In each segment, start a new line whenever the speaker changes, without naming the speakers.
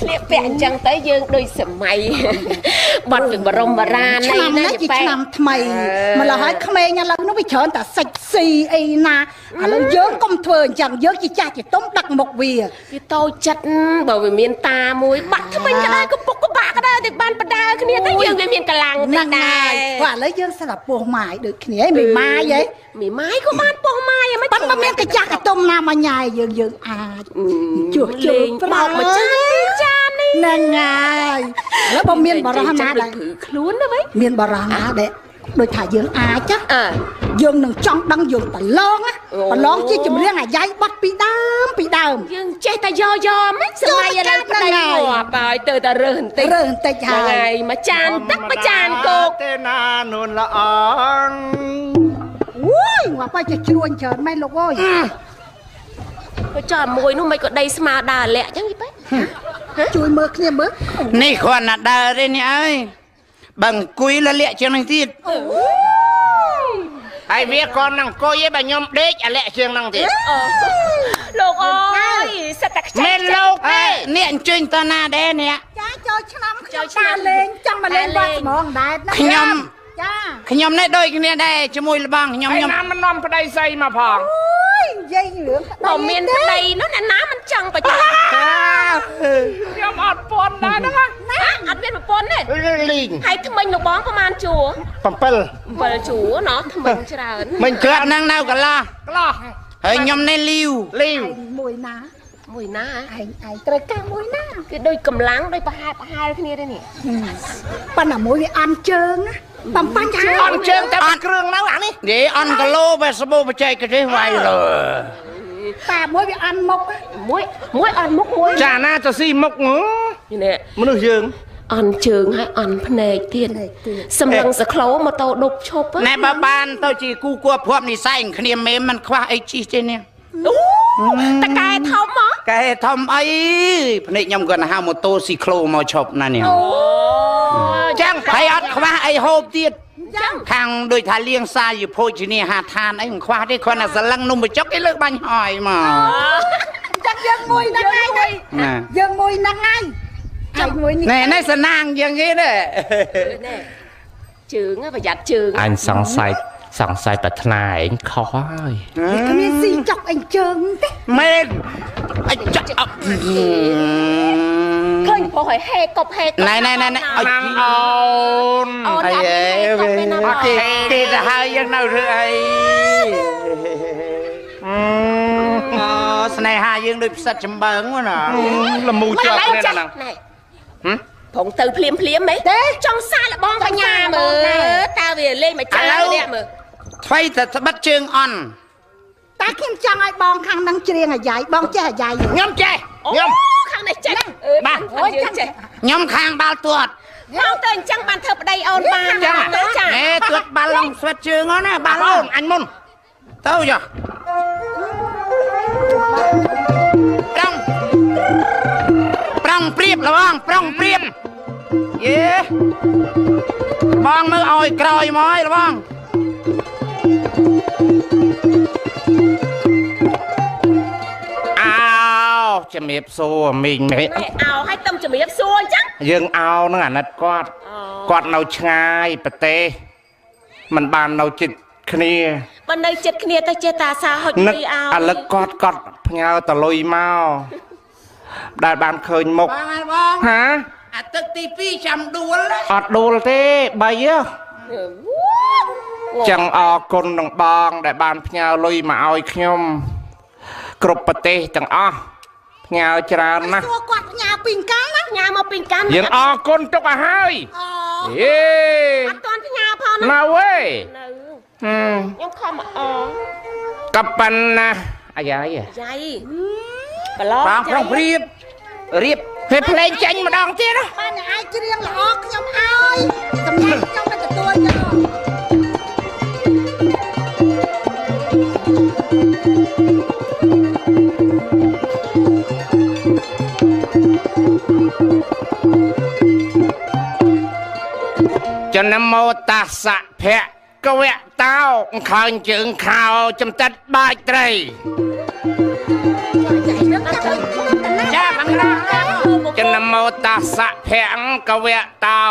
ស្លៀកពាក់អញ្ចឹងទៅយើងដូចសម័យបាត់ពីបរមបារាណ
ឆ្នាំនេះជាឆ្នាំថ្មីម្ល៉េះហើយក្មេងឥឡូវនោះវាច្រើនតែសិចស៊ីអីណាឥឡូវយើងកុំធ្វើអញ្ចឹងយើងជាចាស់ជាទុំដឹកមុខវា
វាតូចចិត្តបើវាមានតាមួយបាត់ថ្មិញក៏ដែរកំពុកកបាក់ក៏ដែរតែបានបដាគ្នាទៅយើងវាមានកម្លាំង
ហ្នឹង
ដ
ហើែយ
រ
ព្រោះឥឡូវយើងស្រាប់ពោះម៉ាយដូចគ្នាឯងមីម៉ាយឯង
មីម៉ាយក៏បានពោះម៉ាយហ្មង
ប៉ុន្តែមានកញ្ចាស់កតុំណាមកញ៉ាយយើងយើងអាចជួសជុល
លេងបោកមួយចានពីរចាននេះ
ហ្នឹងហើយឥឡូវបើមានបរោះណា
ដូច
ដែរ
ព្រឺខ្លួនណាវិញ
មានបរោះណាដែរដូចថាយើងអាចណា
អើ
យើងនឹងចង់ដឹងយើងប្រឡងណា
អូ
ប្រឡងជាចម្រៀងអាយ៉ៃបាត់ពីដើមពីដើម
យើងចេះតែយកយកមិនសម័យឥឡូវប្តី
ហ្នឹងហើយ
ងាប់ហើយទៅតែរើសបន្តិច
រើសបន្តិចហើយ
ហ្នឹងហើយមួយចានទឹកមួយចានគោក
ទេណានួនល្អង
អូយងាប់ហើយចេះជ្រួញច្រើនម៉េចលោកអើយ
ក៏ចោលមួយនោះមិនក៏ដីស្មើដើរលាក់អញ្ចឹងយីប៉ែ
ជួយមើលគ្នាមើល
នេះគ្រាន់តែដើរទេនេះអើយបើអង្គុយលលាក់ជាងនេះទៀត
ហើយវាក៏នឹងអង្គុយឯងបើខ្ញុំដេកអាលាក់ជាងហ្នឹងទៀត
លោកអើយសិតតែខ្ចី
មែនលោក
អេ
ទេ
នេះអញ្ជើញតើណាដែរនេះ
ចាចូលឆ្នាំខ្ញុំ
ចូលឆ្នាំ
តាលេងចង់មកលេងបាត់ស្មងដែរណា
ខ្ញុំ
ចា
ខ្ញុំនេះដូចគ្នាដែរជាមួយលបងខ្ញុំ
ហើយ
ខ្ញុំ
ណាមិននាំប្តីស្អីមកផង
អូយនិយាយរឿង
បើមានប្តីនោះអ្នកណាមិនចង់បច្ចា
ខ្ញុំអត់ពន់ដែរហ្នឹង
ណាអត់មានប្រពន្ធទេ
លីង
ហើយថ្មិញលោកបងប្រហែលជួរ
7
7ជួរណោះថ្មិញច្រើន
មិញ
ក្ក្រា
រា
ត់
ត់
ហ្នឹងនៅកន្លោះ
ក្លោះ
ហើយខ្ញុំនេះលាវ
លីវ
ឯងមួយណា
មួយណា
ឯងឯងត្រូវការមួយណា
គេដូចកម្លាំងដូចប្រហែលប្រហែលគ្នាទេនេះ
ប៉ុន្តែមួយវាអន់ជើងណាបំបញ្ហា
អត់ជើងតែបាត់គ្រឿងនៅអានេះ
និយាយអន់គីឡូបែសបូបច្ចេកទេសវាយលើ
តែមួយវាអន់មុខណា
មួយមួយអន់មុខមួយ
ចាណាទៅស៊ីមុខហ៎
នេះ
មនុស្សយើង
អន់ជើងហើយអន់ភ្នែកទៀតសម្លឹងសក្លោម៉ូតូដប់ឈប់
ណែបើបានទៅជាគូគួរភ័ព្វនិស័យគ្នាមេមិនខ្វះអីជីទេនេះ
អូ តកែធំហ៎
កែធំអីភ្នែកខ្ញុំគាត់ទៅហៅម៉ូតូស៊ីក្លូមកឈប់ណានេះ
អូ
ចឹងហើយអត់ខ្វះអីហូបទៀត
ចឹង
ខាងដូចថាលៀងសាយភោជនីហាឋានអីមិនខ្វះទេគ្រាន់តែសលឹងនំបញ្ចុកគេលើកបាញ់ហើយមក
ចឹងយើងមួយហ្នឹងហើយណា
ណា
យើងមួយហ្នឹងហើយឯងមួយនេះ
ណែនេះសណាងយ៉ាងគេទេ
នេះជើងហ៎ប្រយ័ត្នជើង
អញសង្ស័យ សង្ស័យប្រាថ្នាឯងខុសហើយ
គ្មានស៊ីចុកអីជើងទេ
មែនអញចាក់អត់
ឃើញប្រុសឲ្យហេកប់ហេកប់
ណែណែណែណែអុយ
ណាំអូន
អូន
អី
អត់
អេ
ហេកប់ទេណាបង
គេគេទៅហើយយើងនៅធ្វើអីអូស្នេហាយើងដូចផ្សិតចំបើងហ្នឹងណា
លមូជាប់គ្នាហ្នឹង
ណែប្រងទៅភ្លាមភ្លាមហ៎ទេចង់សាលបងបញ្ញាមើលតើវាលេងមកចានេះមើល
ថ្មីតែត្បិតជើងអន់
តែខ្ញុំចង់ឲ្យបងខាងហ្នឹងច្រៀងអាយ៉ៃបងចេះអាយ៉ៃទេ
ខ្ញុំចេះ
ញោ
ខ្ញុំ
មខាងនេះចេះបាទអូយចេះ
ខ្ញុំខាងបាល់ទាត់
មកទៅអញ្ចឹងបានធ្វើប្តីអូនបានចាចា
ណែទាត់បាល់ឡងស្វិតជើងហ្នឹងណាបា
បា
ល់
ល់
ឡ
អូ
ង
នអញមុន
ទៅចុះប្រងប្រងព្រៀបលបងប្រងព្រៀបយេបងមើលឲ្យក្រោយមកឲ្យលបង ជំរាបសួរមីងមេ
នេះអោឲ្យទៅជំរាបសួរអញ្ចឹង
យើងអោនឹងអាណិតគាត់គាត់នៅឆ្ងាយប្រទេសมันបាននៅជិតគ្នា
បើនៅចិត្តគ្នាទៅចេះតាសាហុច
នឹក
ពីអោ
ឥឡូវគាត់គាត់ផ្ញើតលុយមកដែលបានឃើញមុខ
បងហើយបង
ហា
អាទឹកទី2ចាំដួលណា
អត់ដួលទេបីហ៎ចឹងអរគុណនឹងបង ដែលបានផ្ញើលុយមកឲ្យខ្ញុំ គ្រប់ប្រទេសទាំងអស់ ផ្ញើច្រើនណាស់
សួរគាត់ផ្ញើពីកាំងណា
ញ៉ាមកពីកាន់
យើងអរគុណទុកឲ្យហើយ
អូ
យេ
អត់ទាន់ផ្ញើផង
មកវេ
នៅ
ហឹម
ខ្ញុំខំអ
ក៏ប៉ុណ្ណាអាយ៉ាយ
យាយប្រឡង
បងប្រុសព្រៀបរៀបពេលភ្លេងចេញម្ដងទៀតណា
បានតែអាចច្រៀងល្អខ្ញុំឲ្យសម្រាប់ខ្ញុំមិនទទួលយក
ច តាសៈភៈកវៈតោខើញជើងខោចំតិតបាច់ត្រី
ចាក
តាសៈភៈកវៈតោ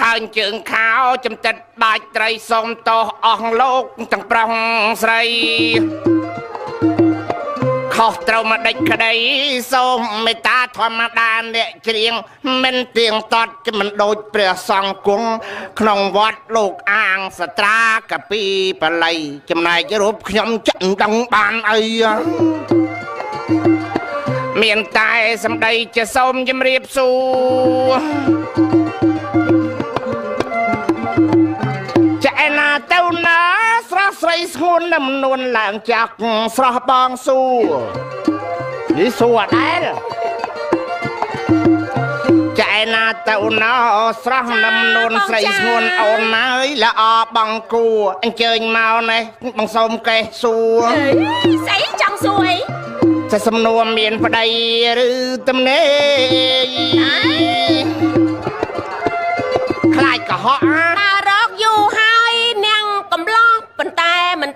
ខើញជើងខោចំតិតបាច់ត្រីសុំតោសអស់លោកទាំងប្រុសស្រីខុ សត្រូវមកដេចក្តីសូមមេត្តាធម្មតាអ្នកច្រៀងមិនទៀងតត់មិនដូចព្រះសង្ឃគង់ក្នុងវត្តលោកអាងសត្រាកពីបល័យចំណែករូបខ្ញុំចាក់ដឹងបានអីមានតែសម្ដីជាសូមជម្រាបសួរចែណាទៅណា ស្រស់ស្រីស្ងួននឹមនួនឡើងចាក់ស្រស់បងសួរនេះសួរដែរចែណាទៅណាស្រស់នឹមនួនស្រីស្ងួនអូនអើយល្អបងគួរអញ្ជើញមកនេះបងសូមកេះសួរ
ស្អីចង់សួរអី
តែសំណួរមានប្តីឬទំនេរខ្លាចកុហកអា
តារ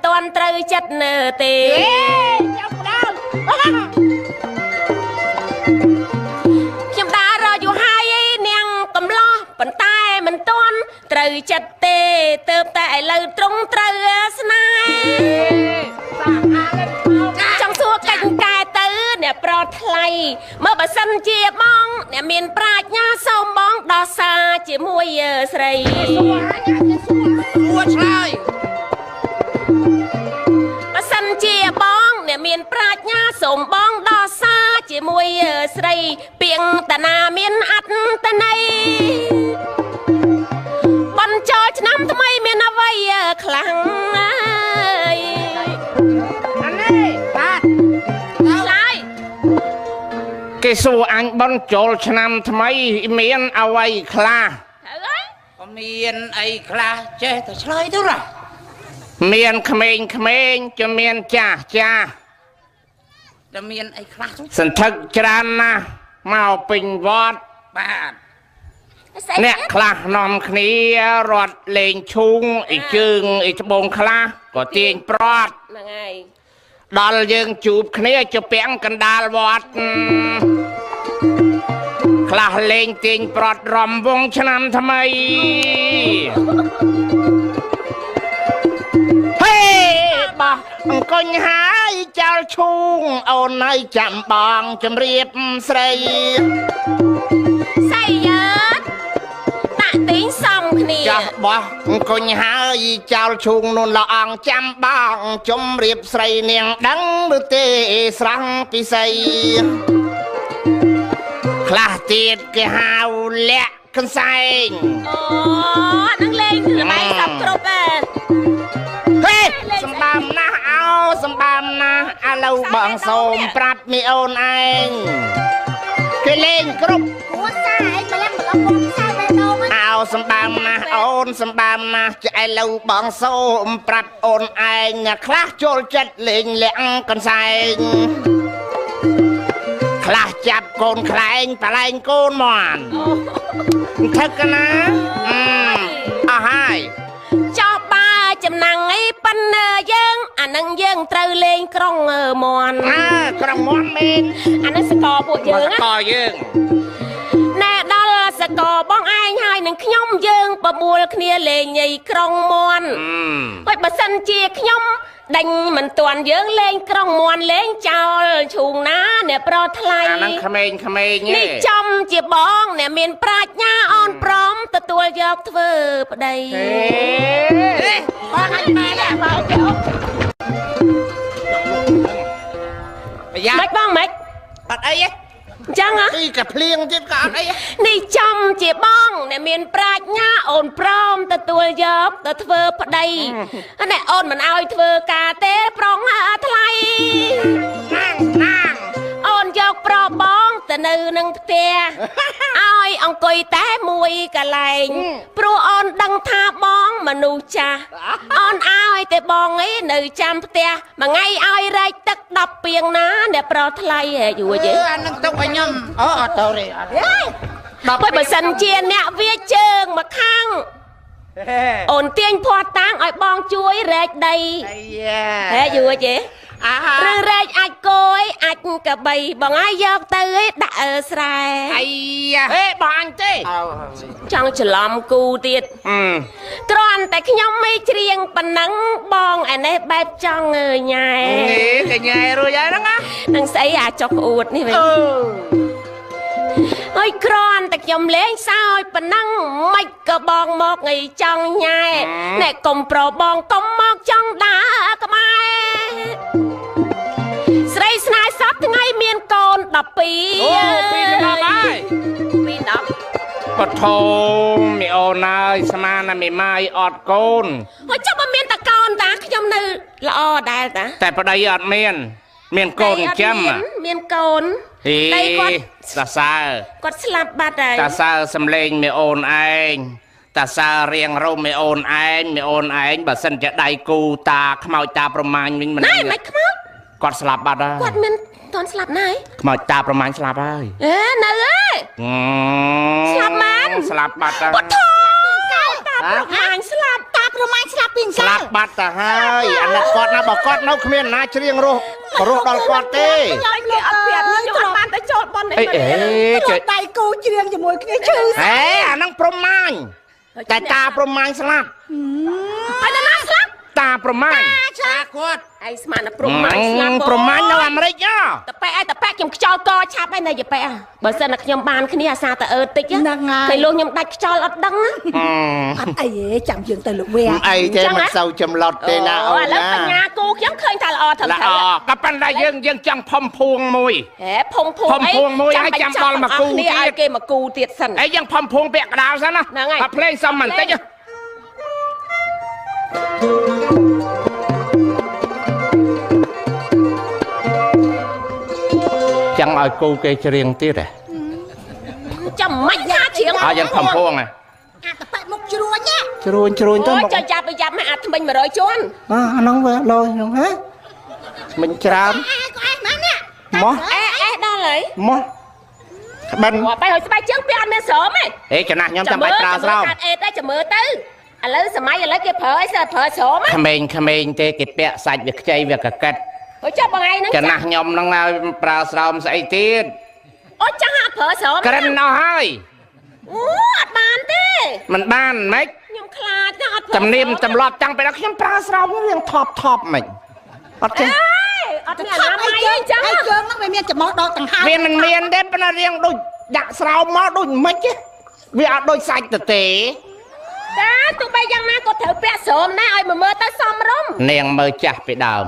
ទាន់ត្រូវចិត្តនៅទេខ្ញុំតារកយូរហើយនាងកំឡោះប៉ុន្តែមិនទាន់ត្រូវចិត្តទេទើបតែឥឡូវត្រង់ត្រូវស្នេហ៍ចង់សួរកាច់កែទៅអ្នកប្រថ្លៃមើលបើសិនជាបងអ្នកមានប្រាជ្ញាសូមបងដោះសារជាមួយស្រី
សួរឆ្លើយ
មានប្រាជ្ញាសូមបងដោះសារជាមួយស្រីពីងតាណាមានអត្តន័យបញ្ចោឆ្នាំថ្មីមានអ្វីខ្លាំងអើយ
អានេះបាទ
ឆ្លើយ
គេសួរអញបនចូលឆ្នាំថ្មីមានអ្វីខ្លះ
ត្រូវហើយ
ក៏មានអីខ្លះចេះតែឆ្លើយទៅណា
មានក្មេងក្មេងក៏មានចាស់ចាស់
តែមានអីខ្លះទៅ
សន្ធឹកច្រើនណាស់មកពេញវត្ត
បាទ
ស្អី
អ្នក
ទៀត
ខ្លះនាំគ្នារត់លេងឈូងអីជើងអីត្បូងខ្លះក៏ទាញប្រត់
ហ្នឹងហើយ
ដល់យើងជួបគ្នាជពាំងកណ្ដាលវត្តខ្លះលេងទាញប្រត់រំវងឆ្នាំថ្មី អង្គុញហើយចោលឈូងអូនហើយចាំបងជម្រាបស្រី
សៃយើដាក់ទីងសំគ្នា
ចាស់បោះអង្គុញហើយចោលឈូងនួនละអងចាំបងជំរាបស្រីនាងដឹងឬទេស្រស់ពិសីខ្លះទៀតគេហៅលាក់កន្សែង
អូហ្នឹងលេងល្បែងសពគ្រប់ហ៎
ហេ ស់អោសម្បើមណាស់ឥឡូវបងសូមប្រាប់មីអូនឯងគេលេងគ្រប់
គ្រួសារឯងម្លឹងម្លឹងមកផ្សារបេះដូងហ្នឹង
អោសម្បើមណាស់អូនសម្បើមណាស់ចែឥឡូវបងសូមប្រាប់អូនឯងអ្នកខ្លះចូលចិត្តលេងលាក់កន្សែងខ្លះចាប់កូនខ្លែងប្រឡែងកូនមន់ថឹកណាអឺអស់ហើយ
ចោះបើចំណាំ ងអីប៉ិនយើងអានឹងយើងត្រូវលេងក្រុងមន់
អើក្រុងមន់មែន
អានឹងសកលពួកយើង
មក
ណា
កយើង
ណែដល់ស កលបងឯងហើយនឹងខ្ញុំយើងប្រមូលគ្នាលេងញីក្រុងមន់
អឺ
ហើយបើសិនជាខ្ញុំដេញមិនទាន់យើងលេងក្រុងមន់លេងចោលឈូងណាអ្នកប្រថ្លៃ
អាហ្នឹងក្មេងក្មេង
នេះចំជាបងអ្នកមានប្រាជ្ញាអូនព្រមទទួលយកធ្វើប្តី
ហេ
បងអញមែនទេបងចុះប្រយ័
ម៉េ
ត្ន
ចបងម៉េច
អត់អីទេ
អញ្ចឹងហ៎
ទីកាភ្លៀងទៀតក៏អត់អី
នេះចំជាបងអ្នកមានប្រាជ្ញាអូនព្រមទទួលយកទៅធ្វើប្តីណែអូនមិនអោយធ្វើការទេប្រុងអើថ្លៃ
ណាងណាង
អូនយកប្របងទៅនៅនឹងផ្ទះឲ្យ អង្គុយតែមួយកន្លែងព្រោះអូនដឹងថាបងមនុស្សចាស់អូនឲ្យតែបងឯងនៅចាំផ្ទះមួយថ្ងៃឲ្យរែកទឹក10ពាងណាអ្នកប្រថ្លៃហែយួយទេ
អឺអានឹងទុកឲ្យខ្ញុំអូអត់ទៅទេអត់ទេ
ដល់ពេលបើសិនជាអ្នកវាជើងមកខាងអូនទាញភ័ស្តុតាងឲ្យបងជួយរែកដី
អាយ៉ា
ហែយួយទេ
អា
រឿ ងរែកអាចគយអាចកបីបងឲ្យយកទៅឯដាក់អើស្រែ
អាយ៉ា
អេបងអញទេ
ចង់ច្រឡំគូទៀត
អឺ
គ្រាន់តែខ្ញុំមិនច្រៀងប៉ុណ្ណឹងបងឯនេះបែបចង់អើយញ៉ែ
នេះកញ្ញែរួចហើយហ្នឹងណា
នឹងស្អីអាចុកអួតនេះវិញ
អឺ
ហើយគ្រាន់តែខ្ញុំលេងសើចប៉ុណ្ណឹងមិនក៏បងមកអីចង់ញ៉ែណែកុំប្របងកុំមកចង់ដើរក្បែរ ស្រីស្នេហ៍សពថ្ងៃមានកូន12
អូពីដល់ហើយ
ពី10
បថោមីអូនអើយស្មានណាមីម៉ាយអត់កូន
ហើយចាំបើមានតកូនតាខ្ញុំនៅល្អដែរតា
តែប្តីអត់មាន មានកូនចាំ
មានមានកូន
ហី
តែគាត់
តាសើ
គាត់ស្លាប់បាត់ហើយ
តាសើសំលេងមីអូនឯងតាសើរៀងរោមមីអូនឯងមីអូនឯងបើសិនជាដៃគូតាខ្មោចតាប្រមាញវិញមិន
ណែ
ដឹង
មិនខ្មោច
គាត់ស្លាប់បាត់ហើយ
គាត់មានតន់ស្លាប់ណាស់
ខ្មោចតាប្រមាញស្លាប់ហើយ
អេនៅអើយ
អឺ
ស្លាប់មែន
ស្លាប់បាត់ហើយ
បាត់ធំតាប្រមាញស្លាប់
តាប្រមាញស្លាប់ពីអង្ស្សា
លាប់បាត់ទៅហើយអានេះគាត់ណាបើគាត់នៅគ្មានណាច្រៀងរស់រស់ដល់គាត់ទេ
ខ្ញុំគេអត់ព្រាត់ខ្ញុំអត់បានទៅចូលប៉ុននេះ
អេអេ
ចុ
ចេះ
ដៃគូច្រៀងជាមួយគ្នាឈឺ
ហេអាហ្នឹងប្រមាញតែតាប្រមាញស្លាប់
ហើយដល់ណាស្លាប់
តាប្រមាញ
តាគាត់
ឯងស្មានតែប្រមាញស្លាប់
ប្រមាញនៅអាមេរិកហ៎
តប៉ែឯតប៉ែខ្ញុំខ្យល់កឆាប់ឯណែយប៉ែបើសិនតែខ្ញុំបានគ្នាអាសាទៅអើតិច
ហ្នឹងហើយ
ពេលលោកខ្ញុំដាច់ខ្យល់អត់ដឹងណា
អត់អីទេចាំយើងទៅលោកវា
អីទេមិនសូវចម្លត់ទេណាអូ
ឥ
ន
ឡូវ
ណា
បញ្ញាគូខ្ញុំឃើញថាល្អត្រឹម
ល្អ
ត្រូវ
ក៏ប៉ុន្តែយើងយើងចង់ផុំភួងមួយ
ហេភុំភួង
ភុំភួងមួយឲ្យចាំដល់មកគូ
នេះ
ទៀត
ឲ្យគេមកគូទៀតសិន
អីយើងផុំភួងពាក់កណ្ដាលសិនណា
ហ្នឹងហើយ
បើភ្លេងសុំបន្តិច ចង់ឲ្យគូគេច្រៀងទៀតហ៎
ចាំមិនថាជ្រៀង
អើយើងផុំភួងហ៎
អាតប៉ែមុខជ្រួញណា
ជ្រួញជ្រួញទៅ
អូ
មក
ចុះយ៉ាប់ទៅយ៉ាប់មកអាថ្មិញ100ជាន់
អាអាហ្នឹងវាលយហ្នឹងហ៎មិនច្រើន
អាក៏ឯងណានេះ
មក
អេអេដល់ហើយ
មកក្បិន
គាត់បែរឲ្យស្បែកជើងពីអត់មានស្រោមទេ
អេចំណាស់ខ្ញុំចាំបាច់ប្រើស្រោម
កាត់អេតតែចាំមើលទៅ ឥឡូវសម័យឥឡូវគេប្រើឲ្យសើប្រើស្រោមហ៎
ក្មេងក្មេងទេគេពាក់សាច់វាខ្ចីវាកកិត
អូចាប់បងឯងហ្នឹង
ចំណាស់ខ្ញុំហ្នឹងឲ្យប្រើស្រោមស្អីទៀត
អូចាំហាប្រើស្រោម
ក្រិនអស់ហើយ
អូអត់បានទេ
មិនបានម៉េច
ខ្ញុំខ្លាចណាស់អត់ប្រើ
ចំនួនចំលាប់តាំងពីដល់ខ្ញុំប្រើស្រោមរៀងថប់ថប់ម៉េចអត់ទេ
អេអត់មានអនាម័យ
ជើ
ទេ
ង
អញ្ចឹង
ឯងជើងហ្នឹងវាមានចំោះដកដង្ហើម
វាមិនមានទេប៉ុន្តែរៀងដូចដាក់ស្រោមមកដូចម៉េចទេវាអត់ដូចសាច់ទៅទេ
តាទោះបីយ៉ាងណាក៏ត្រូវពាក់ស្រោមដែរឲ្យមើលមើលទៅសមរម្យ
នាងមើលចាស់ពីដើម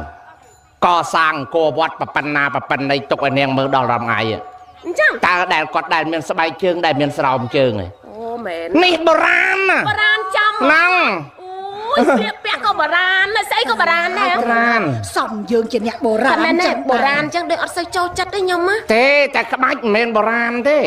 កសាងអង្គរវត្តប្រប៉ុណ្ណាប្រប៉ុណ្ណីទុកឲ្យនាងមើលដល់រំងាយ
អញ្ចឹង
តើដែលគាត់ដែលមានស្បែកជើងដែលមានស្រោមជើងឯង
អូមែន
នេះបុរាណណា
បរានចំ
ហ្នឹង
អូយស្លៀកពា ក់ក៏បរានដែរស្អីក៏បរានដែរ
បុរាណ
សំយើងជាអ្នកបុរាណ
តែមែនទេ
ចឹង
បរានអញ្ចឹងដូចអត់សូវចូលចិត្តទេខ្ញុំណា
ទេតែក្បាច់មិនមែនបុរាណទេ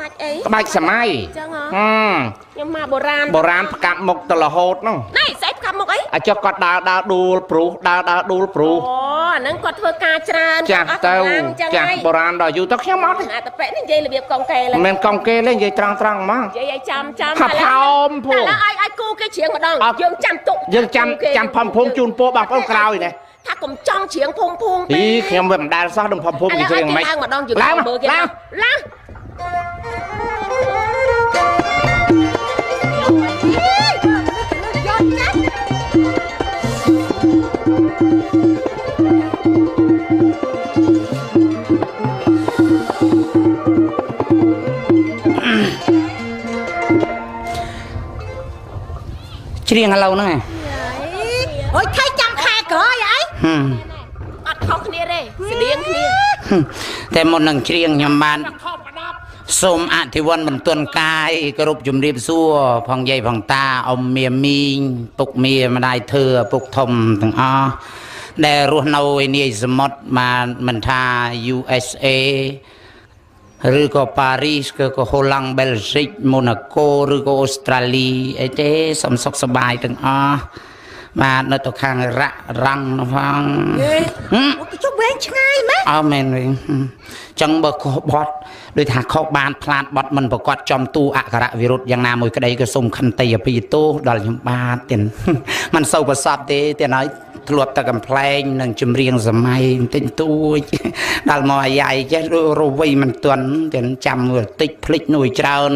ម៉ាច់អី
ក្បាច់សម័យ
អញ្ចឹងហ៎
ហឹម
ខ្ញុំមកបរាន
បុរាណផ្កាប់មុខទៅរហូតហ្នឹង
ណែស្អីផ្កាប់មុខអី
អាចុះគាត់ដើរដើរដួលព្រុសដើរដើរដួលព្រុស
អូអាហ្នឹងគាត់ធ្វើការច្រើន
ចាស់
គាត់អ
ទៅ
ត់កម្លាំងអញ្ចឹង
ចាស់
ហើយ
បុរាណដល់យូរទៅខ្ញុំអត់ទេ
អាតប៉ែនេះនិយាយរបៀបកងកេឡើ
មិន
យ
មែនកង់គេទេនិយាយត្រង់ត្រង់ហ្មង
និយាយឲ្យចាំចាំ
ថាផោមភួង
តែឡើយឲ្យឲ្យគូគេច្រៀងម្ដង
អត់
យើងចាំទុក
យើងចាំ
គេ
ចាំផំភុំជូនពោបងប្អូនក្រោយនេះ
ថាកុំចង់ច្រៀងភុំភួង
អីខ្ញុំវាមិនដែលសោះនឹងផំភុំ
ឥឡូវ
ជិះ
ឲ្យ
យ៉ាង
គេ
ម៉េច
ឡើងម្ដងយើង
ឡើង
មើលគេ
ឡើង
ឡើង
ច្រៀងឥឡូវហ្នឹង
អើយថៃចាំខែក្រោយអី
ហឹម
អត់ខុសគ្នាទេស្តៀងគ្នា
តែមុននឹងច្រៀងខ្ញុំបានសូមអធិវ័នបន្ទន់កាយគោរពជំរាបសួរផងយាយផងតាអ៊ំមាមីងពុកមាម្ដាយធើឪពុកធំទាំងអស់ដែលរស់នៅឯនាយសមុទ្របានមិនថា USA ឬក៏ប៉ារីសឬក៏ហូឡង់បែលហ្សិកម៉ូណាកូឬក៏អូស្ត្រាលីអីទេសុំសុខសប្បាយទាំងអស់បាទនៅទៅខាងរ៉ាក់រ៉ាំងនោះផងហឹម
អូគេចុះវែងឆ្ងាយម៉េច
អើមែនវិញហឹមចឹងបើខុសបត់ដូចថាខុសបានផ្លាតបត់មិនប្រកាសចំទូអក្ខរវិរុទ្ធយ៉ាងណាមួយក្តីក៏សូមខន្តីអភ័យទោសដល់ខ្ញុំបាទទៀតមិនសូវប្រសពទេទៀតហើយ ធ្លាប់តែកំ pl ែងនឹងចម្រៀងសម័យបន្តិចតួចដល់មកអាយ៉ៃចេះរវៃមិនទាន់ទាំងចាំបន្តិចភ្លេចនួយច្រើន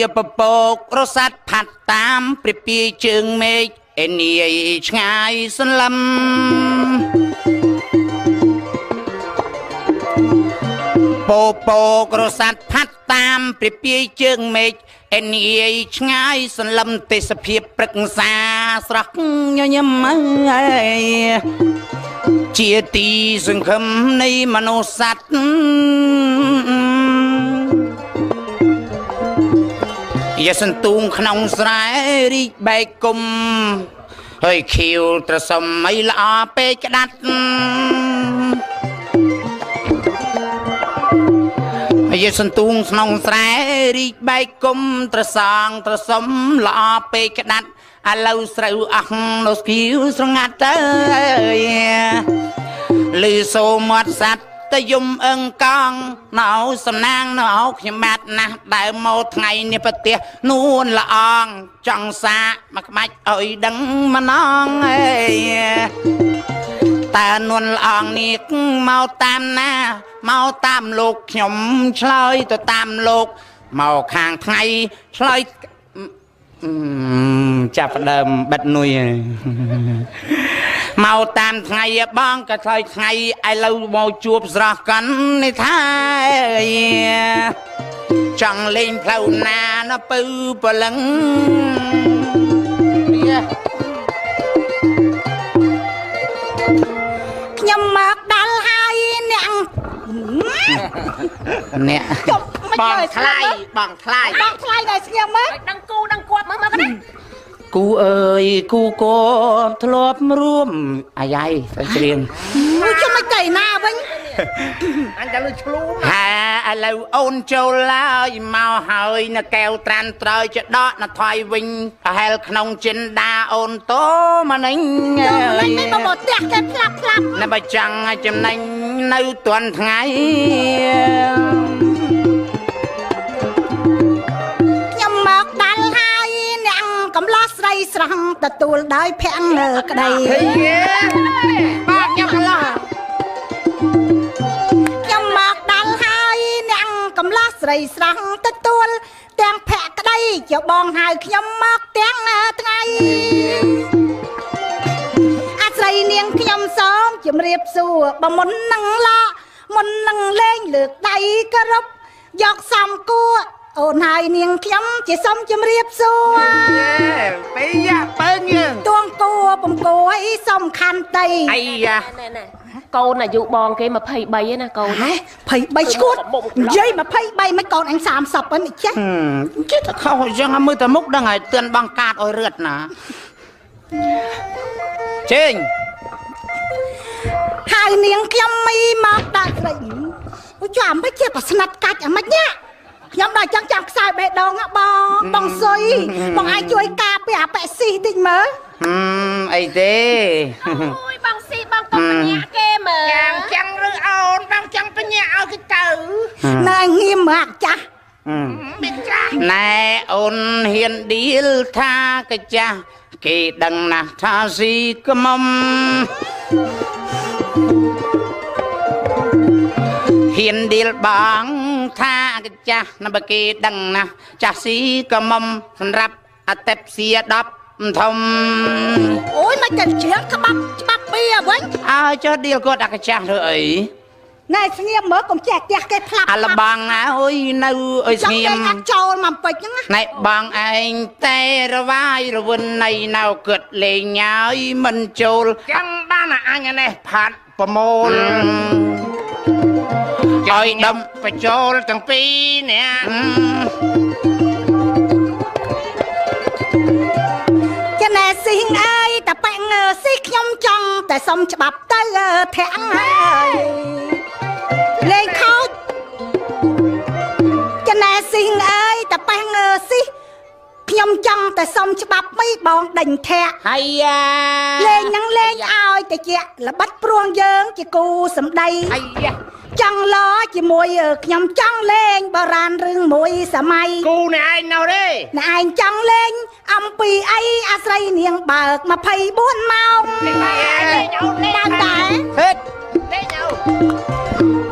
យពពករស័តផាត់តាមព្រាពាយជើងមេឃអេនីយឆ្ងាយសន្លឹមពពករស័តផាត់តាមព្រាពាយជើងមេឃអេនីយឆ្ងាយសន្លឹមទេសភាពព្រឹក្សាស្រស់ញញឹមអើយជាទីសង្ឃឹមនៃមនុស្សសត្វ យសន្ទូងក្នុងស្រែរីកបែកគុំហើយខៀវត្រសំអីល្អពេកក្តាត់យសន្ទូងក្នុងស្រែរីកបែកគុំត្រសងត្រសំល្អពេកក្តាត់ឥឡូវស្រូវអស់នៅស្គីវស្រងាត់ទៅលឺសូរមាត់សัตว์ តយំអឹងកងនៅសំណាងនៅខ្ញុំបាទណាស់ដើមមកថ្ងៃនេះប្រទេសនួនល្អងចង់សាកមកក្បាច់អុយដឹងម្នងអេតើនួនល្អងនេះមកតាមណាមកតាមលោកខ្ញុំឆ្លើយទៅតាមលោកមកខាងថ្ងៃឆ្លើយអឺចាប់ផ្ដើមបិទនុយហើយ មកតាមថ្ងៃបងក៏ឆ្លើយថ្ងៃឥឡូវមកជួបស្រស់កាន់នេះថាអីចង់លេងផ្លូវណាណពៅប្រលឹងនេះ
ខ្ញុំមកដល់ហើយអ្នក
អ្នក
ចុះមិន
បង
ឲ្យ
ថ្លៃបងថ្លៃ
បងថ្លៃដល់ស្ងៀមមើល
ឲ្យដឹងគូដឹងគាត់មើលមើលកណា
គូអើយគូកោធ្លាប់រួមអាយ៉ៃទៅច្រៀង
អូយជុំមិនទៅណាវិញ
អញតែលុយឆ្លូម
ហាឥឡូវអូនចូលឡើយមកហើយនៅកែវត្រាន់ត្រើយចដកនៅថយវិញប្រហែលក្នុងចិនដាអូនតោមកនិញ
មិនមិនមកមកផ្ទះគេផ្លាប់ផ្លាប់
នៅបើចង់ឲ្យចំណេញនៅទាន់ថ្ងៃ
ស្រីស្រស់ទទួលដោយភ័ក្រលើក្តី
បងខ្ញុំកន្លោះ
ខ្ញុំមកដល់ហើយអ្នកកំឡោះស្រីស្រស់ទទួលទាំងភ័ក្រក្តីជាបងហៅខ្ញុំមកទាំងថ្ងៃអាស្រីនាងខ្ញុំសូមជម្រាបសួរបើមុននឹងឡោមុននឹងលេងលើកដៃគោរពយកសំគួរ អូនហើយនាងខ្ញុំជាសូមជម្រាបសួរ
ពីយ៉ាបើយើង
ទួងគួបំគួរអីសំខាន់តី
អាយ៉ា
ណែណែកូនអាយុបងគេ23ឯណាកូន
ហេ23ឈួតនិយាយ23មិនកូនអញ30ហ្នឹងចេះ
ហឹមចេះតែខុសអញ្ចឹងមើលតែមុខដឹងហើយទឿនបងកាតឲ្យរឹតណាជេង
ហើយនាងខ្ញុំមីមកដាក់ស្រីអូចាំមិនជាប្រស្និតកាច់អាម៉េចញ៉ា ខ្ញុំដល់ចង់ចាំខ្សែបេះដូងហ៎បងបងសុយបងអាចជួយការពារអាប៉ែស៊ីតិចមើល
ហឹមអីទេ
អូយបងស៊ីបងកុំបញ្ញាក់គេមើល
យ៉ាងចឹងឬអូនបងចង់បញ្ញាឲ្យគេទៅ
នៅឲ្យងៀមមើលអាចាស់
ហឹម
មានចាស់
ណែអូនហ៊ានឌីលថាកាចាស់គេដឹងណាស់ថាស៊ីក្មុំហ៊ានឌីលបង ថាកាចាស់ណាបើគេដឹងណាស់ចាស់ស៊ីក្មុំសម្រាប់អតិបសៀ10ធំ
អូយមិនទៅជ្រៀងក្បាប់ច្បាប់ពីវិញ
អើចុះឌីលគាត់អាកាចាស់ធ្វើអី
ណែស្ងៀមមើលកុំចេះផ្ទះគេផ្លាប់
អាលបងអើយនៅអើយ
ច
ស្ង់ងៀ
គេ
ម
ថាចូលមកពេជ្រហ្នឹងណា
ណែបងឯងតែរវាយរវិននៃនៅគិតលេងញ៉ើយមិនចូល
ចឹងបានអាអញនេះផាត់ប្រមូល
ឲ្យដំ
បញ្ចូលទាំងពីរអ្នក
ចំណែស៊ីងអើយតាប៉ែងស៊ីខ្ញុំចង់តែសុំច្បាប់ទៅធាក់ហើយលេងខោចចំណែស៊ីងអើយតាប៉ែងស៊ីខ្ញុំចង់តែសុំច្បាប់មីបងដេញធាក់
ហើយយ៉ា
លេងនឹងលេងឲ្យតិចល្បិតព្រួងយើងជាគូសំដី
ហើយយ៉ា
ចង់ឡជាមួយអឺខ្ញុំចង់លេងបរានរឿងមួយសម័យ
គូនេះឯងនៅទេ
ណែឯងចង់លេងអំពីអីអាស្រ័យនាងបើក24ម៉ោងបានតែ
ហេតុលេងអោ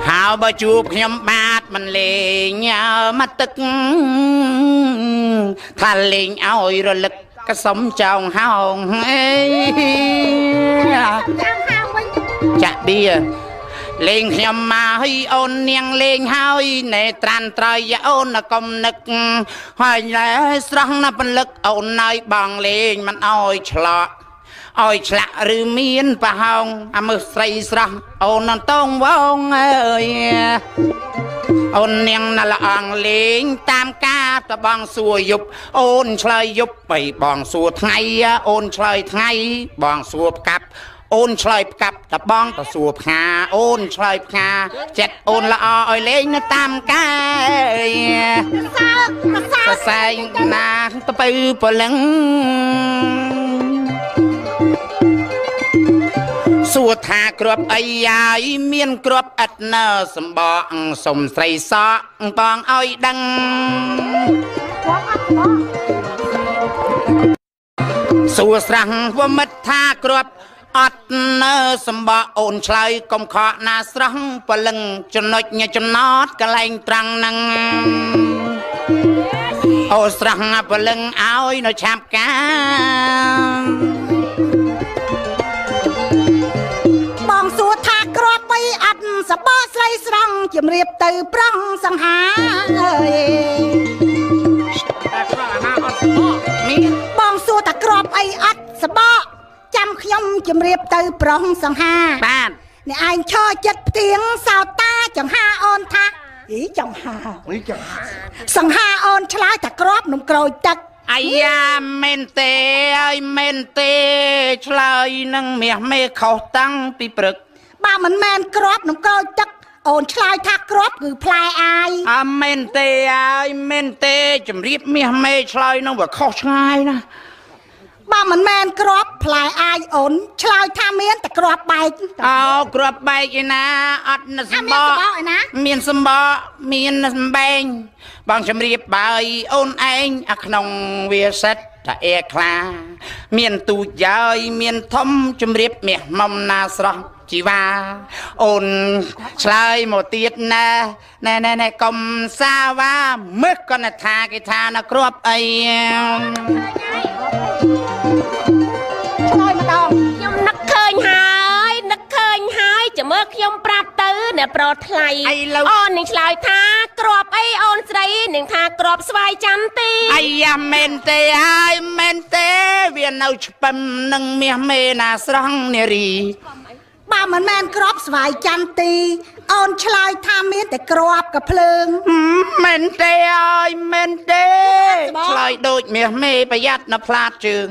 ហើយបើជួបខ្ញុំបាទមិនលេងអើមកទឹកថាលេងឲ្យរលឹកក៏សុំចောင်းហោងអេ
ចាំហាវិញ
ចាក់បៀ លេងខ្ញុំមកហើយអូននាងលេងហើយណែត្រាន់ត្រយអូនកុំនឹកហើយណែស្រស់ណាស់ពលឹកអូនណៃបងលេងមិនអោយឆ្លក់ឲ្យឆ្លាក់ឬមានប្រហោងអាមើសស្រីស្រស់អូននតងវងអើយអូននាងណាល្អងលេងតាមការតបងសួរយប់អូនឆ្លើយយប់បីបងសួរថ្ងៃអូនឆ្លើយថ្ងៃបងសួរផ្កាប់ អូនឆ្លើយផ្កាប់តបងទៅសួរផ្កាអូនឆ្លើយផ្កាចិត្តអូនល្អឲ្យលេងនៅតាមការ
សើសើ
សរសែងណាទៅបើពលឹងសួរថាគ្រាប់អីយាយមានគ្រាប់ឥតណើសម្បកសុំស្រីសក់បងឲ្យដឹង
បងអត់បង
សួរស្រះវមិត្តថាគ្រាប់ អត់នៅសម្បកអូនឆ្លើយកុំខកណាស្រស់ពលឹងចំណុចញចំណតកន្លែងត្រង់ហ្នឹងអូស្រស់ពលឹងឲ្យនៅឆាប់កាល
បងសួរថាក្របបីអត់សបកស្រីស្រង់ជំរាបទៅប្រងសង្ហាអើយ
តែខ្វះអាណាអត់ស្បក
មាន
បងសួរថាក្របអីអត់សបក ចាំខ្ញុំជំរាបទៅប្រងសង្ហា
បាទ
អ្នកឯងឈរចិត្តផ្ទៀងសោតាចង្ហាអូនថាអីចង្ហា
នេះចា
សង្ហាអូនឆ្លើយថាក្របនំក្រូចទឹក
អាយ៉ាមែនទេអើយមែនទេឆ្លើយនឹងមាសមេខុសតាំងពីព្រឹក
បើមិនមែនក្របនំក្រូចទឹកអូនឆ្លើយថាក្របគឺផ្លែអាយ
អមែនទេអើយមែនទេជំរាបមាសមេឆ្លើយនឹងវាខុសឆ្ងាយណា
បើមិនមែនក្របផ្លែអាយអូនឆ្លើយថាមានតែក្របបែក
អោគ្រាប់បែកឯណាអត់នៅ
អា
សម្មា
ន
ប
ស
ក
បកឯណា
មានសម្បកមានសម្បែងបងជំរាបបាយអូនឯងអាក្នុងវាសិតតាអែខ្លា មានទូចយាយមានធំជំរាបមាសមុំណាស្រស់ជីវ៉ាអូនឆ្លើយមកទៀតណាណែណែណែកុំសាវ៉ាមើលគាត់ថាគេថាណាគ្រាប់អី
ចាំមើលខ្ញុំប្រាប់ទៅអ្នកប្រថ្លៃ
អីលើ
អូននឹងឆ្លើយថាក្របអីអូនស្រីនឹងថាក្របស្វាយចន្ទទី
អាយ៉ាមែនទេហើយមែនទេ វានៅឆ្ពឹមនឹងមាសមេណាស្រស់នារី
បើមិនមែនក្របស្វាយចន្ទទីអូនឆ្លើយថាមានតែក្របកភ្លើង
ហ៊ឹមមែនទេអើយមែនទេ
បង
ឆ្លើយដូចមាសមេប្រយ័ត្ននៅផ្លាតជើង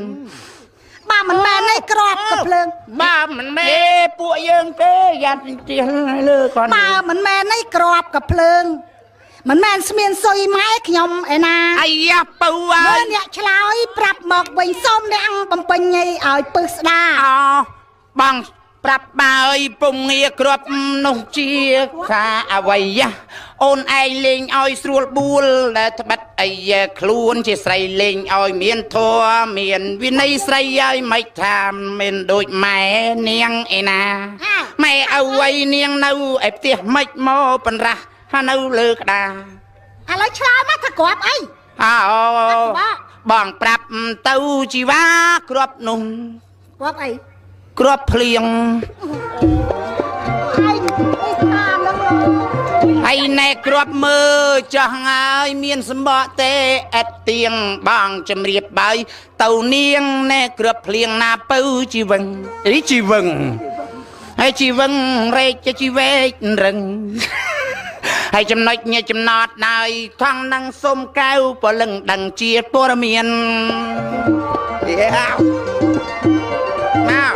បើមិនមែនឯក្របកភ្លើង
បើមិនមែនទេពួកយើងទេយ៉ាត់ទៀសលើគាត់
បើមិនមែនឯក្របកភ្លើងមិនមែនស្មានសុយម៉ែខ្ញុំឯណា
អាយ៉ាពៅអើ
មើ
យ
លអ្នកឆ្លើយប្រាប់មកវិញសូមអ្នកបំពេញឲ្យឲ្យពឹសស្ដា
អោបងប្រាប់បើយពុំងារគ្រាប់នោះជាថាអវ័យយ៉ា អូនឯងលេងឲ្យស្រួលបួលដែលត្បិតអីខ្លួនជាស្រីលេងឲ្យមានធัวមានវិន័យស្រីឲ្យមិនថាមិនដូចម៉ែនាងឯណាម៉ែអវ័យនាងនៅឯផ្ទះមិនមកបណ្រាស់ហើយនៅលើក្តារ
ឥឡូវឆ្លើយមកថាក្របអី
អោ
បា
បងប្រាប់ទៅជីវ៉ាគ្រាប់នោះ
ក្របអី
គ្រាប់ភ្លៀង
ហើយ
ណែគ្រាប់មើលចាស់ហើយមានសម្បកទេអិតទៀងបងជំរាបបាយទៅនាងណែគ្រាប់ភ្លៀងណាពៅជីវឹងអីជីវឹងហើយជីវឹងរែកជាជីវែករឹងហើយចំណុចញចំណតហើយខំនឹងសុំកៅពលឹងដឹងជាព័រមានយ៉ាមក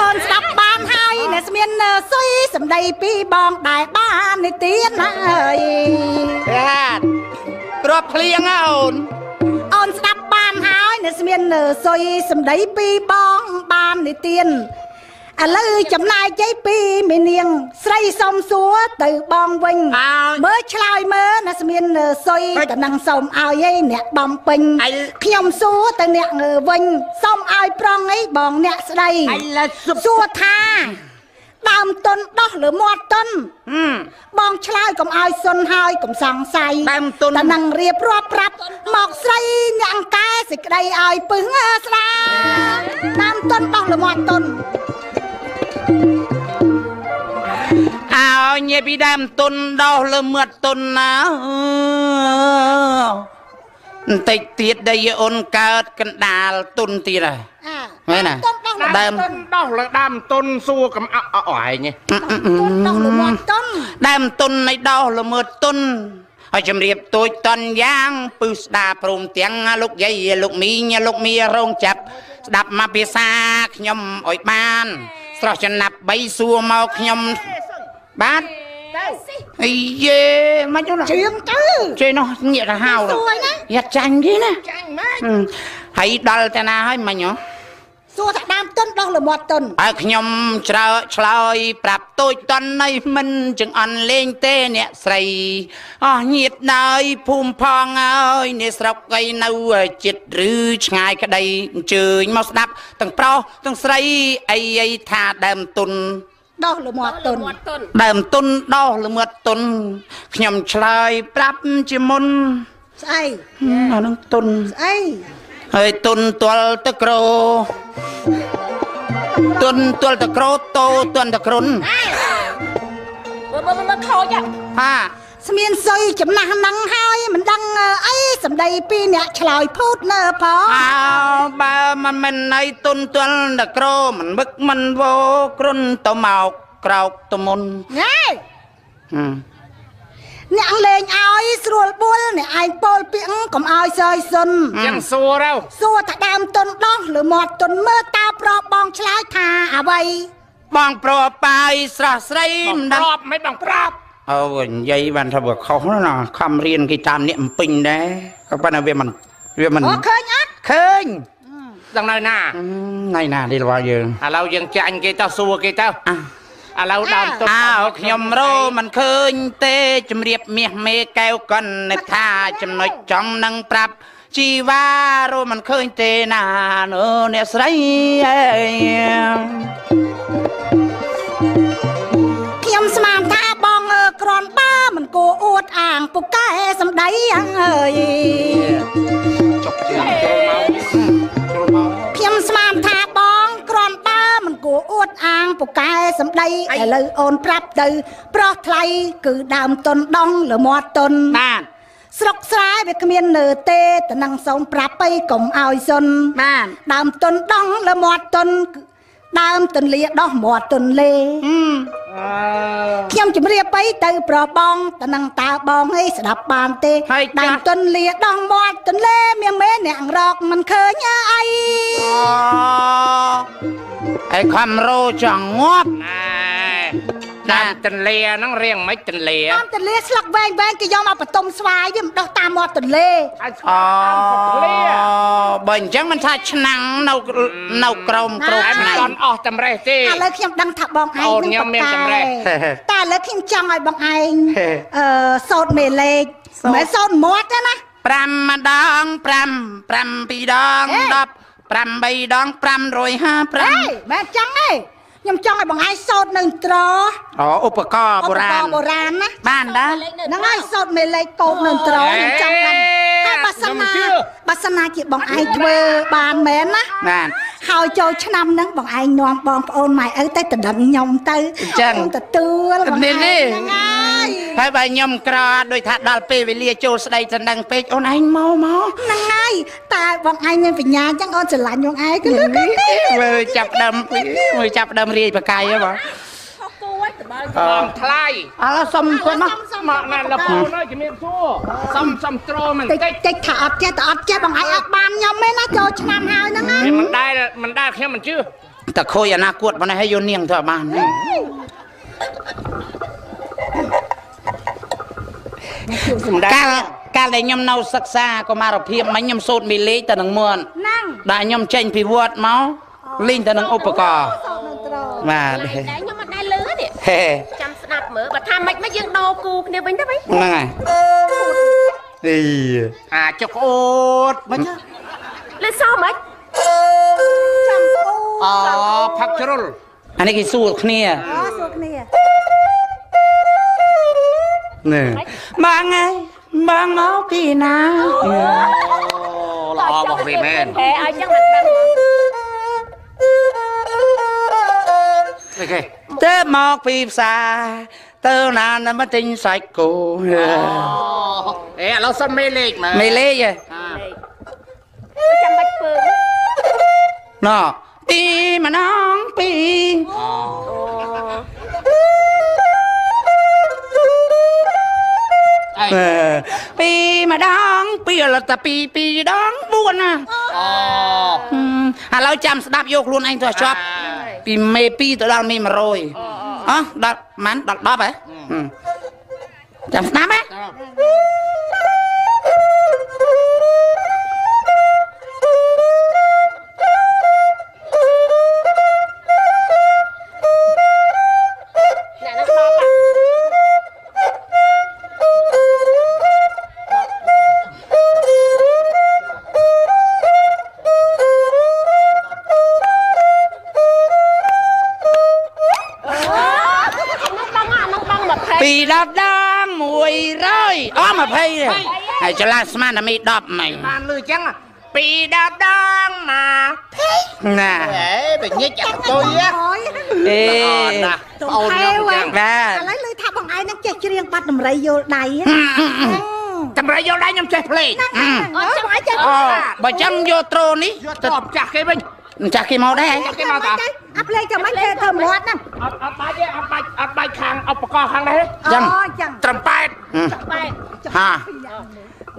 អូនស្ដាប់បានហើយអ្នក ស្មានសុយសម្ដីពីបងដែលបាននេះទៀតណាអើយ
យ៉ាគ្រាប់ភ្លៀងហ៎អូន
អូនស្ដាប់បានអ្នកស្មាននៅសុយសម្ដីពីបងបាននិទានឥឡូវចំណាយជ័យពីមេនាង ស្រីសុំសួរទៅបងវិញ
អើយ
មើលឆ្លើយមើលអ្នកស្មាននៅសុយ
ហេតុ
តំណឹងសុំឲ្យឯងអ្នកបំពេញ
អី
ខ្ញុំសួរទៅអ្នកងើវិញសុំឲ្យប្រងអីបងអ្នកស្ដី
អីឡាសុប
សួរថា ដើមតុនដោះលើមាត់តុន
ហឹម
បងឆ្លើយកុំឲ្យសុនហើយកុំសង្ស័យ
ដើមទុន
តែនឹងរៀបរាប់ប្រាប់មកស្រីអ្នកអង្កែសេចក្តីឲ្យពឹងស្ដាដើមតុនដោះលើមាត់តុន
អើញ៉ែពីដើមទុនដោះលើមាត់ទុនណា បន្តិចទៀតដែលយអូនកើតកណ្ដាលទុនទៀតហើយ
អា
មែនណា
តុនដោះលើ
ដើម
ទុនដោះលើដើមទុនសួរកំអអអឯង
តុនដោះលើមាត់តុន
ដើមទុននៃដោះលើមាត់ទុនហើយជំរាបទូចតនយ៉ាងពឹសស្ដាព្រមទាំងលោកយាយលោកមីងលោកមៀរងចាប់ស្ដាប់មកភាសាខ្ញុំអុយបាន ស្រស់ចំណាប់បីសួរមកខ្ញុំបាទ អីយេមកយល់
ជឿងទៅ
ជេនោះញាក់ទៅហៅ
សួរណា
យ៉ាត់ចាញ់គេណា
ចាញ់ម៉េច
ហឹមហើយដល់តាណាហើយមិញហ៎
សួរថាដើមតុនដោះលើមាត់តុន
ហើយខ្ញុំច្រើឆ្លើយប្រាប់ទូចតន់នៃមិនចង្អន់លេងទេអ្នកស្រីអស់ញាតណើយភូមិផងអើយនេះស្រុកអីនៅចិត្តឬឆ្ងាយក្តីអញ្ជើញមកស្ដាប់ទាំងប្រុសទាំងស្រីអីអីថាដើមទុន
ដោះលើមាត់តុន
មាត់តុន
ដើមទុនដោះល្មើតទុនខ្ញុំឆ្លើយប្រាប់ជាមុន
ស្អី
អានឹងទុន
ស្អី
ហើយទុនទល់តក្រោទុនទល់តក្រោតោទន់តក្រុន
មើលមើលមើលខូចហ่ะ
ហា
ស្មានសុយចំណាស់ហ្នឹងហើយមិនដឹងអីសម្ដីពីអ្នកឆ្លើយភូតនៅផង
អើបើមិនមិនណៃទុនទល់តក្រោមិនមឹកមិនវោគ្រុនទៅមកក្រោកទៅមុន
ណែ
ហឹម
អ្នកលេងឲ្យស្រួលបួលអ្នកឯងពោលពាក្យកុំឲ្យសើយសុន
យ៉ាងសួរទៅ
សួរថាដើមតុនដោះឬមាត់តុនមើលតើប្របបងឆ្លើយថាអ្វី
បងប្របាយស្រស់ស្រី
បង
មិន
ប្ដឹ
ង
រាប់មិនបងប្រាប់
អូនិយាយបានថាវាខុសណាស់ខំរៀនគេតាមអ្នកអំពេញដែរក៏ប៉ុន្តែវាមិនវាមិន
អូឃើញអត់
ឃើញ
ដល់នៅណា
អឺណៃណានេះរបស់យើង
ឥឡូវយើងចាញ់គេទៅសួរគេទៅ
អ่ะ
ឥឡូវដើមទុន
អើខ្ញុំរោមិនឃើញទេជំរាបមាសមេកែវកុននៅថាចំណុចចំនឹងប្រាប់ជីវ៉ារោមិនឃើញទេណានើអ្នកស្រីអើយ
គួរអួតអាងពូកែសំដីយ៉ាងអើយ
ចុកជើងចូលមកចូលមក
ខ្ញុំស្មានថាបងក្រនបើមិនគួរអួតអាងពូកែសំដីឥឡូវអូនប្រាប់ទៅប្រុសថ្លៃគឺដើមតុនដងលើមាត់តុន
បាទ
ស្រុកស្រែវាគ្មាននៅទេតនឹងសូមប្រាប់ទៅកុំឲ្យសុន
បាទ
ដើមតុនដងលើមាត់តុនគឺដើមទន្លាដោះមាត់ទន្លេ
អឺ
ខ្ញុំជម្រាបទៅទៅប្របងតនឹងតើបងអីស្ដាប់បានទេ
ហើយចា
ដើមទន្លាដោះមាត់ទន្លេមានមេអ្នករកមិនឃើញអី
អើខំរោចង់ងាប់
ណែដើមទន្លេហ្នឹងរៀងមិនទន្លេ
ដើមទន្លេស្លឹកវែងវែងគេយកមកបន្ទុំស្វាយវាមិនដោះតាមមាត់ទន្លេ
ឲ្យស្អូគាល់ដើមទន្លេ
បើអញ្ចឹងមិនថាឆ្នាំងនៅនៅក្រោមក្រោម
ហើយមិន
ថ្ងៃ
តន់អស់តម្រេះទេ
ឥឡូវខ្ញុំដឹងថាបងឯង
អូន
នឹង
ខ្ញុំមាន
បក
ចម្រេះ
តែឥឡូវខ្ញុំចង់ឲ្យបងឯង
ហេ
អឺសោតមេលេខ
សូត្រ
មិនមែនសោតមាត់ទេណា
5ម្ដង5 5ពីរដង
ហេ
10 8ដង555
ហេមិនចឹងទេ ខ្ញុំចង់ឲ្យបងឯងសោតនៅត្រ
អូឧបករណ៍បុរាណ
ឧបករណ៍បុរាណណា
បានដែរ
ហ្នឹងហើយសោតមេលេខកោតនៅត្រខ្ញុំចង់ដឹងហើយបើសិនណាបើសិនណាជាបងឯងធ្វើបានមែនណា
បាន
ហើយចូលឆ្នាំហ្នឹងបងឯងនាំបងប្អូនម៉ែឪទៅតដឹងខ្ញុំទៅ
អញ្ចឹង
ខ្ញុំទទួលបងឯង
នេះនេះ
ហ្នឹងហើយ
ហើយបើខ្ញុំក្រដូចថាដល់ពេលវេលាចូលស្ដីទៅនឹងពេកអូនឯងមកមក
ហ្នឹងហើយតែបងឯងមានបញ្ញាអញ្ចឹងអូនស្រឡាញ់បងឯងគឺលឺគឺ
មើលចាប់ដើមមើលចាប់ដើមរាយបកាយហ៎បង
ខុសគួរទៅបើ
បងថ្លៃ
ឥឡូវសុំគាត់មក
មកណាលពូនអើយជំរាបសួរសំសំត្រមិន
តិច
តិច
តិចថាអត់ចេះតែអត់ចេះបងឯងអត់បានខ្ញុំទេណាចូលឆ្នាំហើយហ្នឹងណា
មិនដែលមិនដែលខ្ញុំមិនជឿ
តែខូចអនាគតបងឯងឲ្យយកនាងទៅអត់បានទេ
មិនដែល
កាលកាលដែលខ្ញុំនៅសិក្សាកុមារភាពមិញខ្ញុំសូត្រមីលេខទៅនឹងមន់
ហ្នឹង
ដែលខ្ញុំចេញពីវត្តមកលេងទៅនឹងឧបករណ៍
សោតនឹងត្រង់
បាទ
តែខ្ញុំអត់ដែលលឺនេះ
ហេ
ចាំស្ដាប់មើលបើថាមិនមកយើងដោគូគ្នាវិញទៅវិញ
ហ្នឹងហើយអី
អាចុកអូតមិនចឹង
លេសោមិន
ចាំពូ
អូផឹកជ្រុល
អានេះគេសួរគ្នា
អូសួរគ្នា
នេះបងហើយបងមកពីណា
អូល្អបងរីមែន
ហេឲ្យចឹងមិនដឹង
ទៅមកពីផ្សារទៅណានមកទិញសាច់គោ
អេឥឡូវសុំមេលេខមើល
មេលេខហ៎
ចាំបាច់ពើ
ណោពីម្ដងពី
អី
អឺពីម្ដងពីឥឡូវតែពីពីដង4ណា
អូ
ហឹមឥឡូវចាំស្ដាប់យកខ្លួនឯងទៅឲ្យជាប់ ពីមេ2ទៅដល់មេ100អោះដល់ម៉ាន់ដល់10ហ៎ហឹមចាំស្ដាប់ហ៎ 100អស់20ទេហើយច្រឡាស្មានតែមី10មិញ
បានលឺចឹងពីដបដងមក
ណា
អេបើញិចអាកតុយហ៎
អើយ
អេ
អត់ណាស់អូនខ្ញុំចឹង
បាទ
ឥឡូវលើថាបងឯងនឹងចេះច្រៀងបាត់ដំរីយល់ដៃហ៎
តម្រៃយកដៃខ្ញុំចេះភ្លេង
អូចឹងឯងចេះ
អូបើចឹងយកត្រូនេះ
យកទៅចាស់គេវិញ
ចាស់គេមកដែរ
ចាស់គេមកតា
អាភ្លេងចាំមិនគេធ្វើមាត់ហ្នឹង
អត់អត់បាច់ទេអត់បាច់អត់បាច់ខាងឧបករណ៍ខាងនេះ
ចឹង
អូចឹង
ត្រឹមប៉ែត
បែប
ហា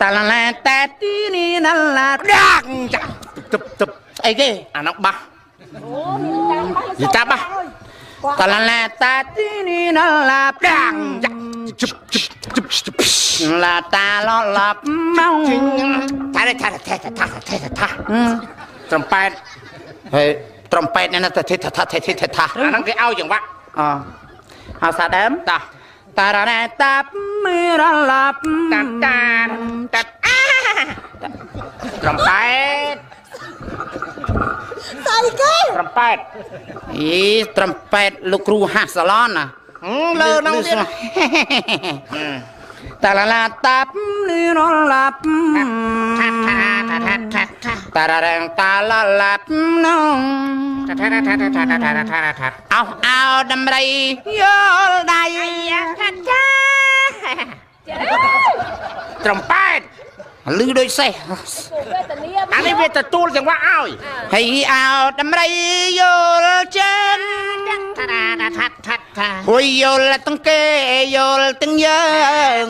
តាឡាឡាតាទីនេះណាឡាដា
ដាកចាស់ទឹកទឹក
អីគេ
អានោះបាសយីតាបាស
តាឡាឡាតាទីនេះណាឡាដា
ដាងចាស់ជឹបជឹបជឹបជឹប
ឡាតាឡឡាប់មក
ថាថាថាថាថាថាថាត្រឹមប៉ែត
ហើយត្រំពេតនេះណាទៅទេថាទេទេថា
អាហ្នឹងគេឲ្យចង្វាក់
អហៅសាដើម
តា
តារ៉ាណាតាមីរ៉ាឡាប់
តាតាតាត្រឹមប៉ែត
ស្អីគេ
ត្រឹមប៉ែត
អីត្រំពេតលោកគ្រូហាស់សាឡនណា
លើហ្នឹងទៀត
តាឡាឡាតាមីរ៉ាឡាប់
ថាថាថាថាថាថា
តារ៉ារ៉ាងតាឡាឡាត់នងអោអោដំរីយល់ដៃ
ថាចា
ត្រំប៉ែត
ឮដូចសេះ
អានេះវាទទួលចង្វាក់ឲ្យ
ហើយអោដំរីយល់ចិនហួយយល់ទាំងគេយល់ទាំងយើង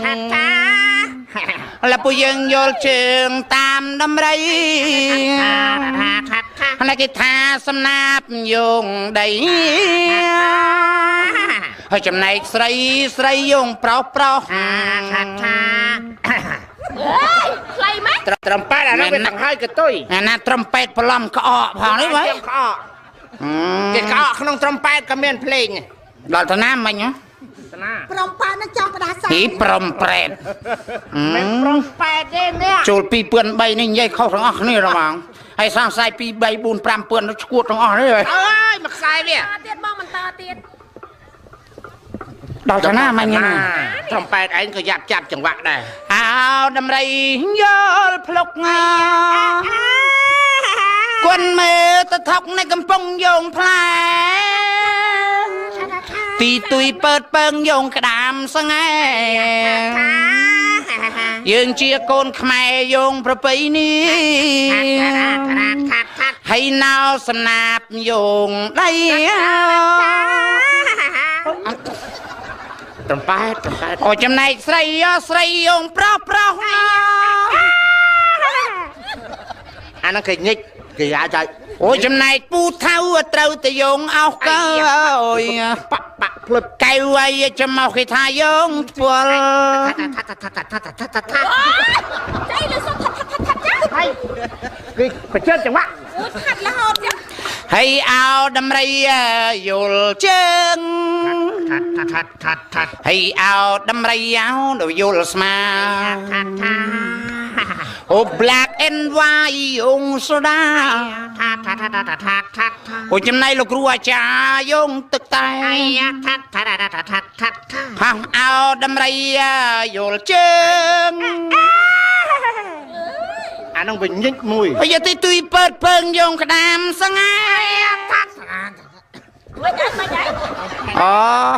លពួកយើងយល់ជើងតាមដំរី
ថាថាថាថា
ហើយគេថាសំណាបយងដីហើយចំណែកស្រីស្រីយងប្រុសប្រុស
ថាថា
អើយខ្លីម៉េច
ត្រឹមប៉ែតអានោះវាទាំងហើយកតុយ
អាណាត្រំពេតប្រឡំក្អកផងនេះវិញ
ក្អកគេក្អកក្នុងត្រឹមប៉ែតក៏មានភ្លេង
ដល់តាណាមិញហ៎
តាណា
ប្រំប៉ានឹងចង់ផ្ដាសា
ហីប្រំប្រែត
មិនប្រងប៉ែតទេនេះ
ចូល2ពឿន3នេះនិយាយខុសទាំងអស់គ្នារម៉ងហើយសង្ស័យ2 3 4 5ពឿនឈួតទាំងអស់នេះហើយ
អើយមកខ្សែវា
តទៀតបងមិនតទៀត
ដល់តាណាមិញហ្នឹង
ត្រឹមប៉ែតឯងក៏យ៉ាប់ចាប់ចង្វាក់ដែរ
អោដំរីយល់ភ្លុកងា គន់មើលទៅថុកនៅកំពង់យងផ្លែទីទុយពើតពើងយងក្តាមស្ងែយើងជាកូនខ្មែរយងប្រពៃនេះហើយណៅសំណាបយងដៃ
ត្រឹមប៉ែតត្រឹមប៉ែត
អូចំណែកស្រីអស្រីយងប្រុសប្រុសណា
អាហ្នឹងគេញិច គេអាច
អូយចំណែកពូថៅត្រូវតែយងអោសកើអូយ
បាក់បាក់ភ្លឹប
កៅអីចាំមកគេថាយងធ្វល់
ចៃលើសុំថាថាថាថា
ហើយគេប្រជិតចង្វាក់
អូខាត់រហូតចឹង
ហើយអោដំរីយល់ជើង
ថាត់ថាត់ថាត់ថាត់
ហើយអោដំរីអោដល់យល់ស្មា
ថាត់ថា
អូ black and white អងសូដា
ថាត់ថាត់ថាត់ថាត់ថាត់ថាត់
អូចំណៃលោកគ្រូអាចារ្យយងទឹកតែ
អាយ៉ាថាត់ថាត់ថាត់ថាត់ថាត់
ផាំងអោដំរីយល់ជើង
អានឹងវិញញិចមួយ
ហើយទៅទុយពើតពើងយងក្តាមសងាយ
ថាត់
មិនអីមិនអី
អូ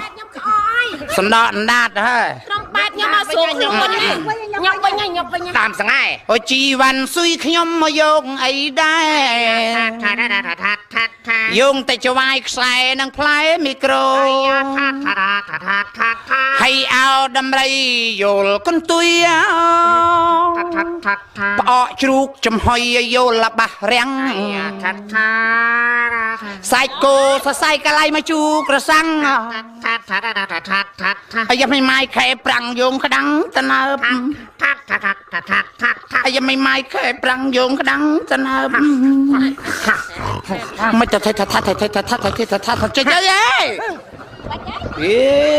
ខ្ញុំក្អកអី
សណ្ដកអណ្ដាតហើយ
ត្រង់បែបខ្ញុំមកស្រួលខ្លួននេះខ្ញុំវិញហើយខ្ញុំវិញហើយ
តាមសង្ហែ
អូជីវ៉ាន់ស៊ុយខ្ញុំមកយកអីដែរ
ថាត់ថាត់ថាត់ថាត់ថាត់ថាត់
យងតែច្វាយខ្សែនិងផ្លែមីក្រូ
អាយ៉ាថាត់ថាត់ថាត់ថាត់ថាត់ថាត់
ហើយអោដំរីយល់កន្ទុយអោ
ថាត់ថាត់ថាត់ថាត់
ផ្អកជ្រូកចំហុយយល់លបាសរាំង
អាយ៉ាថាត់ថាត់
សាច់គោសរសៃកលៃមកជូក្រសាំង
ថាត់ថាត់ថាត់ថាត់ថាត់ថាត់ថាត់
ហើយយកមិនម៉ាយខែប្រាំងយងក្តាំងតណើប
ថាត់ថាត់ថាត់ថាត់ថាត់ថាត់ថាត់
ហើយយកមិនម៉ាយខែប្រាំងយងក្តាំងតណើបមិនទៅថាថាថាថាថាថាថាថាថាថាចេញអីហេអេ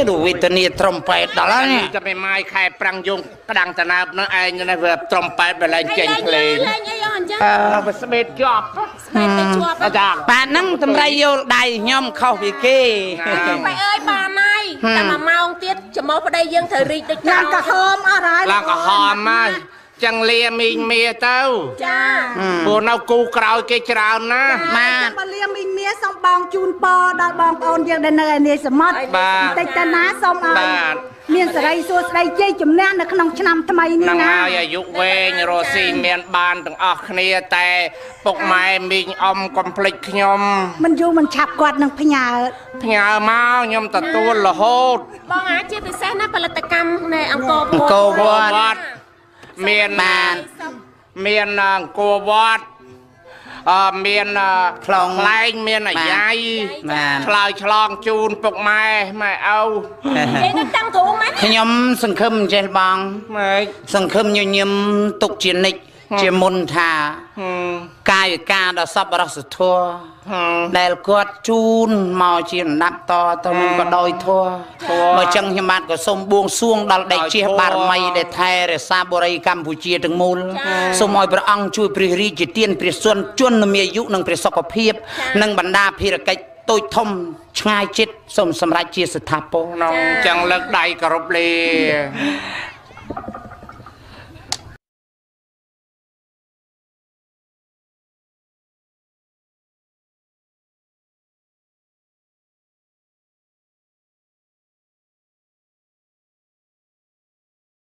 រូវេទនីត្រំប៉ែតដល់ហើយ
ចាំឯម៉ាយខែប្រាំងយងក្តាំងតណាបនោះឯងនេះវាត្រំប៉ែតបលែងចេញភ្លេង
លេងអីអញ្ចឹង
វាស្មេតជាប់
ស្មេតទៅជាប់
បាទហ្នឹងតម្រៃយល់ដៃខ្ញុំខុសពីគេ
បែអើយបានហើយតែមួយម៉ោងទៀតច្មោះប្តីយើងត្រូវរីកដូច
ឡើងកំហមអស់ហើយ
ឡើងកំហមហើយ ចឹងលាមីងមៀទៅ
ចា
ព្រោះនៅគូក្រោយគេច្រើនណាស់
បាទ
បើលៀមមីងមាសូមបងជូនពរដល់បងប្អូនយើងដែលនៅឯនេះសមុទ្រ
បាទ
បន្តិចទៅណាសូមឲ្យ
បាទ
មានសេរីសួស្តីជ័យជំនះនៅក្នុងឆ្នាំថ្មីនេះ
នឹង
ណា
ហើយអាយុវែងរស់ស៊ីមានបានទាំងអស់គ្នាតែពុកម៉ែមីងអ៊ំកុំភ្លេចខ្ញុំ
មិនយូរមិនឆាប់គាត់នឹងផ្ញើ
ផ្ញើមកខ្ញុំទទួលរហូត
បងអាចជាពិសេសណាផលិតកម្មនៃអង្គរ
អង្គរវត្ត
វត្ត មាន
បាទ
មានអង្គរវត្តអឺមានអឺ
ខ្លង
ខ្លែងមានអាយ៉ៃ
បាទ
ឆ្លើយឆ្លងជូនពុកម៉ែម៉ែឪ
និយាយនឹងតាំងគ្រូមែន
ខ្ញុំសង្ឃឹមចេះបង
ម៉ែ
សង្ឃឹមញញឹមទុកជានិច្ច ជាមុនថា
ហឹម
កាយវិការដ៏សប្បុរសធម៌
ហឹម
ដែលគាត់ជូនមកជាលំដាប់តទៅនឹងក៏ដោយធម៌
ធម៌
បើចឹងខ្ញុំបាទក៏សូមបួងសួងដល់ដេចជា
ដោយធម៌
បារមីដែលថែរក្សាបុរីកម្ពុជាទាំងមូលសូមឲ្យព្រះអង្គជួយព្រះរាជទានព្រះសុនជន់មានអាយុនិងព្រះសុខភាពនិងបណ្ដាភារកិច្ចតូចធំឆ្ងាយចិត្តសូមសម្រេចជាស្ថាពរ
ក្នុងចឹងលើកដៃគោរពលា